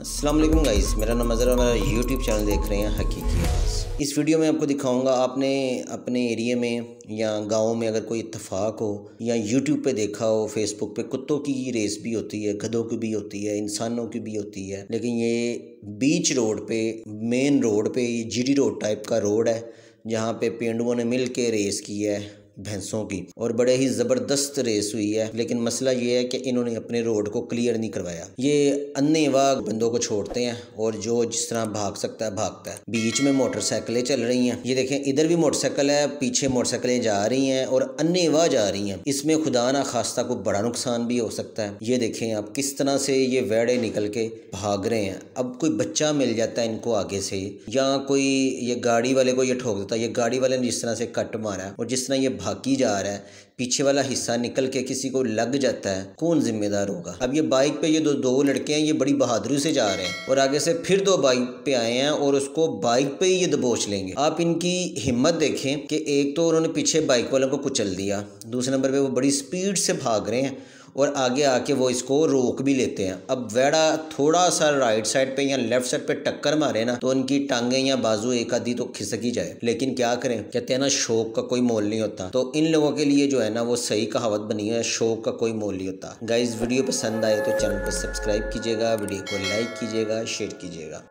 Aslam guys मेरा नाम अज़र मेरा यूट्यूब चैनल देख रहे हैं हकीकी आवाज़ इस वीडियो में आपको दिखाऊँगा, आपने अपने एरिए में या गाँव में अगर कोई इतफाक़ हो या यूट्यूब पे देखा हो फेसबुक पे कुत्तों की रेस भी होती है, गधों की भी होती है, इंसानों की भी होती है, लेकिन ये बीच रोड पे मेन रोड पे, ये जी रोड टाइप का रोड है, जहाँ पे पेंडुओं ने मिल के रेस की है। भैंसों की। और बड़े ही ज़बरदस्त रेस हुई है। लेकिन मसला ये है कि इन्होंने अपने रोड को क्लियर नहीं करवाया। ये अन्य वाग बंदों को छोड़ते हैं और जो जिस तरह भाग सकता है, भागता है। बीच में मोटरसाइकिलें चल रही हैं। ये देखें, इधर भी मोटरसाइकिल है, पीछे मोटरसाइकिलें जा रही हैं और अन्य वाह जा रही हैं। इसमें खुदा ना खास्ता को बड़ा नुकसान भी हो सकता है। ये देखें, आप किस तरह से ये वेड़े निकल के भाग रहे हैं। अब कोई बच्चा मिल जाता है इनको आगे से, या कोई ये गाड़ी वाले को ये ठोक देता है। ये गाड़ी वाले ने जिस तरह से कट मारा और जिस तरह ये भागी जा रहा है, पीछे वाला हिस्सा निकल के किसी को लग जाता है, कौन जिम्मेदार होगा? अब ये बाइक पे ये दो दो लड़के हैं, ये बड़ी बहादुरी से जा रहे हैं और आगे से फिर दो बाइक पे आए हैं और उसको बाइक पे ही ये दबोच लेंगे। आप इनकी हिम्मत देखें कि एक तो उन्होंने पीछे बाइक वालों को कुचल दिया, दूसरे नंबर पर वो बड़ी स्पीड से भाग रहे हैं और आगे आके वो इसको रोक भी लेते हैं। अब वेड़ा थोड़ा सा राइट साइड पे या लेफ़्ट साइड पे टक्कर मारे ना तो उनकी टांगे या बाजू एक आधी तो खिसक ही जाए। लेकिन क्या करें? कहते हैं ना, शौक का कोई मोल नहीं होता। तो इन लोगों के लिए जो है ना, वो सही कहावत बनी है, शौक का कोई मोल नहीं होता। गाइज़ वीडियो पसंद आए तो चैनल को सब्सक्राइब कीजिएगा, वीडियो को लाइक कीजिएगा शेयर कीजिएगा।